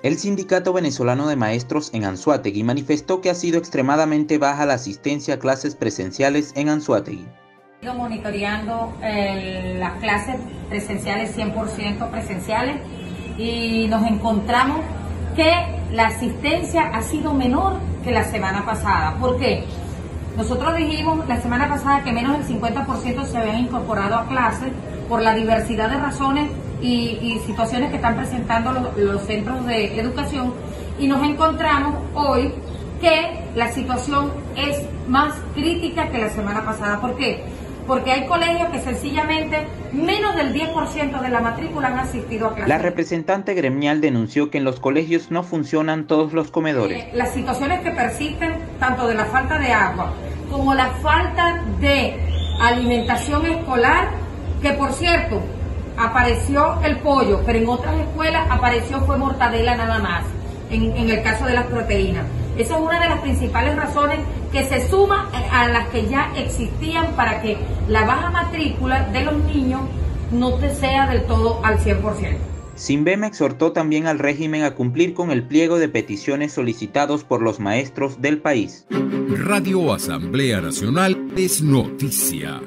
El Sindicato Venezolano de Maestros en Anzuategui manifestó que ha sido extremadamente baja la asistencia a clases presenciales en Anzuategui. monitoreando eh, las clases presenciales 100% presenciales y nos encontramos que la asistencia ha sido menor que la semana pasada. ¿Por qué? Nosotros dijimos la semana pasada que menos del 50% se habían incorporado a clases por la diversidad de razones y, situaciones que están presentando los, centros de educación y nos encontramos hoy que la situación es más crítica que la semana pasada. ¿Por qué? Porque hay colegios que sencillamente menos del 10% de la matrícula han asistido a clases. La representante gremial denunció que en los colegios no funcionan todos los comedores. Eh, las situaciones que persisten, tanto de la falta de agua como la falta de alimentación escolar, que por cierto, apareció el pollo, pero en otras escuelas apareció fue mortadela nada más, en, el caso de las proteínas. Esa es una de las principales razones que se suma a las que ya existían para que la baja matrícula de los niños no te sea del todo al 100%. Simbema exhortó también al régimen a cumplir con el pliego de peticiones solicitados por los maestros del país. Radio Asamblea Nacional es noticia.